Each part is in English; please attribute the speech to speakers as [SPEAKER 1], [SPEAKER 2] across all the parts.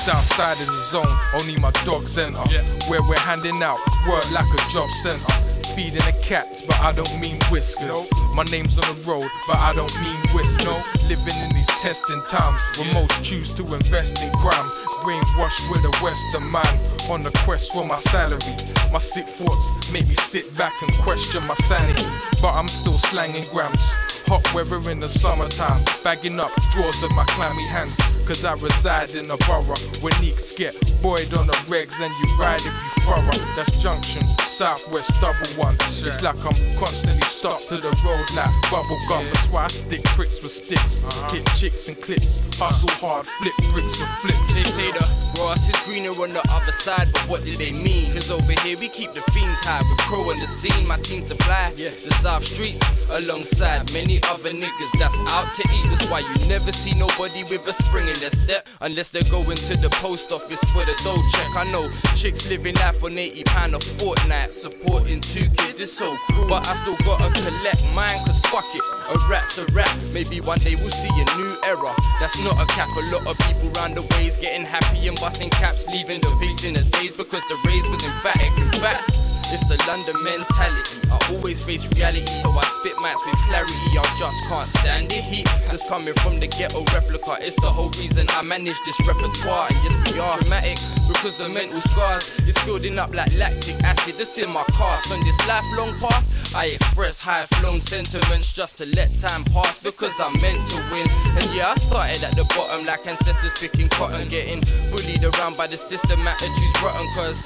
[SPEAKER 1] South side of the zone, only my dog center. Where we're handing out work like a job center. Feeding the cats, but I don't mean whiskers. My name's on the road, but I don't mean whiskers. Living in these testing times where most choose to invest in crime. Brainwashed with a Western man on the quest for my salary. My sick thoughts make me sit back and question my sanity, but I'm still slanging grams. Hot weather in the summertime, bagging up drawers of my clammy hands. Cause I reside in a borough where neeks get buoyed on the regs and you ride if you thorough. That's Junction, Southwest Double One. It's like I'm constantly stuck to the road like bubble gum. That's why I stick pricks with sticks, uh-huh. hit chicks and clips, hustle hard, flip bricks with flips.
[SPEAKER 2] They say the grass is greener on the other side, but what do they mean? Cause over here we keep the fiends high with Crow on the scene. My team supply the South Streets alongside many other niggas that's out to eat. That's why you never see nobody with a spring in their step unless they're going to the post office for the dough check. I know chicks living life on 80 pound a fortnight, supporting two kids is so cruel. But I still gotta collect mine, cause fuck it, a rat's a rat. Maybe one day we'll see a new era. That's not a cap. A lot of people round the ways getting happy and busting caps, leaving the beats in the days because the race was emphatic. In fact, it's a London mentality. I always face reality, so I spit maps with clarity. I just can't stand the heat that's coming from the ghetto replica. It's the whole reason I manage this repertoire. And yes, we are dramatic because of mental scars. It's building up like lactic acid This in my cast. On this lifelong path, I express high flown sentiments just to let time pass because I'm meant to win. And yeah, I started at the bottom like ancestors picking cotton, getting bullied around by the system. Attitudes rotten cause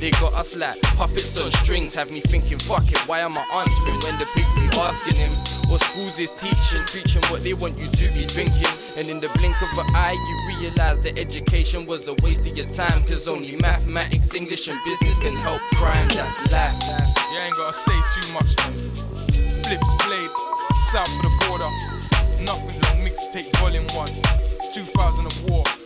[SPEAKER 2] they got us like puppets on strings. Have me thinking, fuck it, why am I answering when the pigs be asking him? What schools is teaching, preaching what they want you to be thinking. And in the blink of an eye, you realize that education was a waste of your time. Cause only mathematics, English, and business can help crime. That's life.
[SPEAKER 1] You ain't gotta say too much. Flips played south of the border. Nothing long mixtape volume one. 2000 of war.